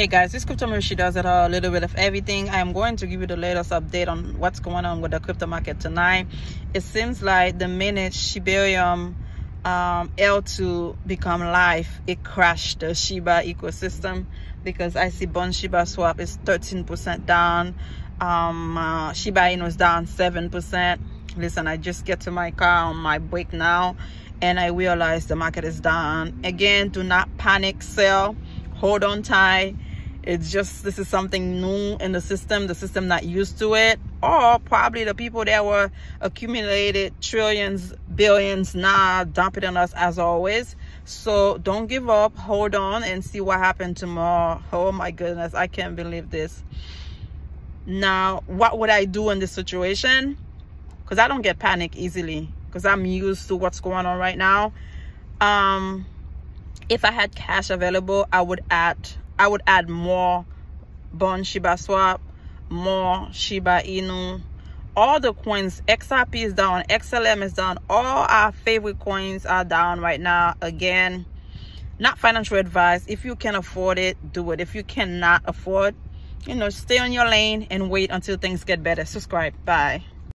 Hey guys, this Crypto She does it all a little bit of everything. I am going to give you the latest update on what's going on with the crypto market tonight. It seems like the minute Shibarium um, L2 become live, it crashed the Shiba ecosystem because I see Bone Shiba swap is 13% down. Um, uh, Shiba Inu is down 7%. Listen, I just get to my car on my break now and I realize the market is down. Again, do not panic sell. Hold on tight it's just this is something new in the system the system not used to it. Or probably the people that were accumulated trillions billions now dumping on us as always. So don't give up. Hold on and see what happened tomorrow. Oh my goodness i can't believe this. Now what would i do in this situation? Because i don't get panic easily because i'm used to what's going on right now. Um if i had cash available i would add I would add more Bone Shiba Swap, more Shiba Inu, all the coins. XRP is down, XLM is down. All our favorite coins are down right now. Again, not financial advice. If you can afford it, do it. If you cannot afford, you know, stay on your lane and wait until things get better. Subscribe. Bye.